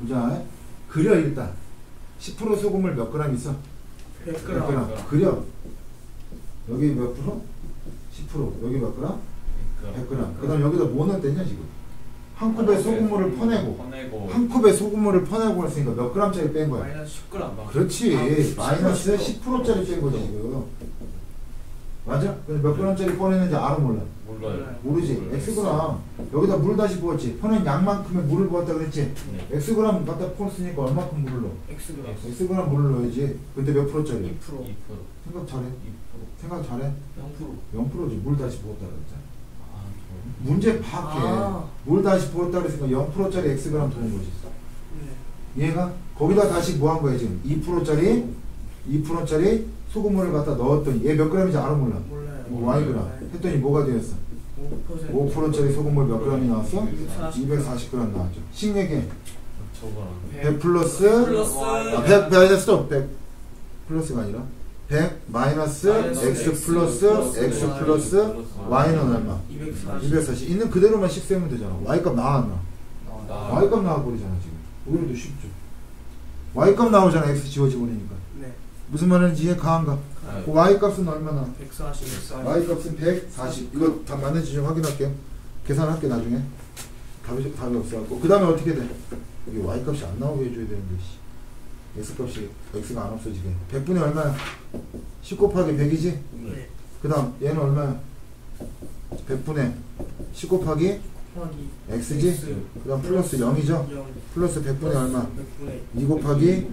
보자. 그려 일단. 10% 소금을 몇 그램 있어? 100g. 100g. 그려. 여기 몇 프로? 10%. 여기 몇 그램? 100g. 그 다음 여기다 뭐 넣었대냐 지금? 한 컵에 소금물을 퍼내고 퍼내고 한 컵에 소금물을 퍼내고 했으니까 몇 그램짜리 뺀 거야? 마이너스 10g. 그렇지. 아, 마이너스 10%. 10%짜리 뺀 거지 지금. 맞아? 근데 몇 그램짜리 꺼내는지 알아 몰라? 몰라요. 모르지. X그램. 여기다 물 다시 부었지. 퍼낸 양만큼의 물을 부었다 그랬지. 네. X그램 갖다 퍼냈으니까 얼마큼 물을 넣어? Xg. X그램 물을 넣어야지. 근데 몇 프로짜리? 2%. 2% 생각 잘해. 2% 생각 잘해. 0%. 0%지. 물 다시 부었다 그랬잖아. 아, 문제 파악해. 아. 물 다시 부었다 그랬으니까 0%짜리 X그램 도는 거지. 네. 얘가 거기다 다시 뭐 한 거야 지금 2%짜리 2%짜리 소금물을 갖다 넣었더니 얘몇 g인지 알아 몰라? 몰라요. 뭐 Y그램. 했더니 뭐가 되었어? 5%. 5%짜리 소금물 몇 g이 나왔어? 240g. 240g 나왔죠. 식 얘기 저거랑 100 플러스? 플러스. 아, 100 마이너스 또100 플러스가 아니라 100 마이너스 X 플러스 X Y 플러스 Y는 얼마? 240. 240 있는 그대로만 식 세면 되잖아. Y값 나왔나? 나 Y값 나와버리잖아 지금. 오히려 더 쉽죠. Y값 나오잖아 X 지워지버리니까. 네. 무슨 말인지 이해 가한가? 아, 그 Y값은 얼마나? 140. Y값은 140 이거 답 맞는지 좀 확인할게요 계산할게 나중에 답이, 답이 없어갖고 그 다음에 어떻게 돼? 이게 Y값이 안 나오게 해줘야 되는데 씨. X값이 X가 안 없어지게 100분의 얼마야? 10 곱하기 100이지? 네. 그 다음 얘는 얼마야? 100분의 10 곱하기 곱하기 X지? X. 그 다음 플러스 0이죠? 0. 플러스 100분의 얼마? 100분의 2 곱하기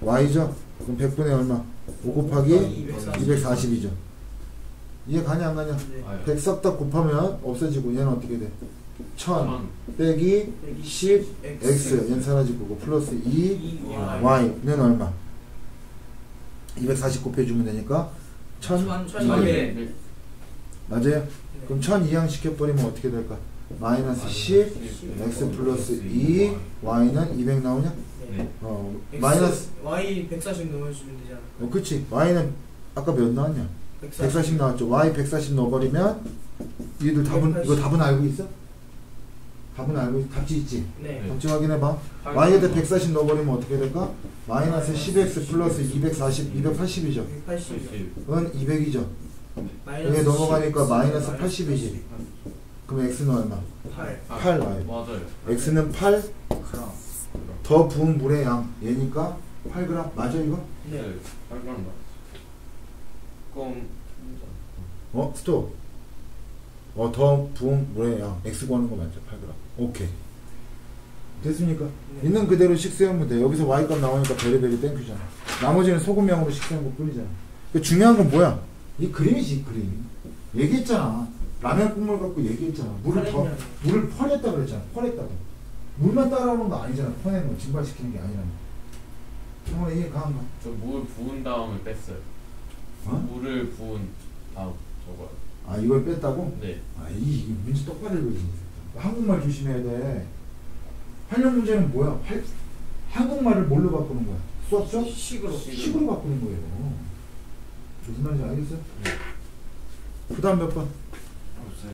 Y죠? 그럼 100분의 얼마? 5 곱하기 240. 240이죠. 이해 가냐 안 가냐? 네. 아, 100 싹다 곱하면 없어지고 얘는 어떻게 돼? 1000천 빼기 10 X. X 얘는 사라질 거고 플러스 2 2 Y. Y는 얼마? 240 곱해주면 되니까 1000 1200. 네. 맞아요? 그럼 1000 이항 시켜버리면 어떻게 될까? 마이너스 10 X 플러스 2 Y는 200 나오냐? 네. 어 X, 마이너스 Y 140 넣어주면 되잖아. 어 그치 Y는 아까 몇 나왔냐? 140 나왔죠. Y 140 넣어버리면 얘들 답은 180. 이거 답은 알고 있어? 답은 알고 있, 답지 있지? 네. 답지 확인해봐. Y에다 140 넣어버리면 어떻게 될까? 마이너스 10x 플러스 240, 280이죠. 180. 은 200이죠. 마이너스 여기 넘어가니까 10, 마이너스 80이지. 그럼 x는 얼마? 8. 8 나와요. 맞아요. x는 8, 그럼. 더 부은 물의 양. 얘니까 8g. 맞아 이거? 네. 빨간 거. 그럼 어? 스톱. 어, 더 부은 물의 양. x 구하는 거 맞죠? 8g. 오케이. 됐습니까? 네. 있는 그대로 식 세우면 돼. 여기서 y값 나오니까 베리베리 땡큐잖아. 나머지는 소금량으로 식 세운 거 뿐이잖아. 그 중요한 건 뭐야? 이 그림이지, 이 그림. 얘기했잖아. 라면 국물 갖고 얘기했잖아. 물을 더. 물을 퍼냈다 그랬잖아. 퍼냈다고. 물만 따라오는 거 아니잖아. 퍼내는 거, 증발시키는 게 아니라. 정말 이해 가한가? 저물 부은 다음에 뺐어요. 어? 물을 부은 다음 저거요. 아, 이걸 뺐다고? 네. 아, 이, 이 문제 똑바로 읽어야지. 한국말 조심해야 돼. 활용 문제는 뭐야? 활, 한국말을 뭘로 바꾸는 거야? 수업죠? 식으로. 식으로 바꾸는 거예요. 무슨 말인지 알겠어요? 그 다음 몇 번?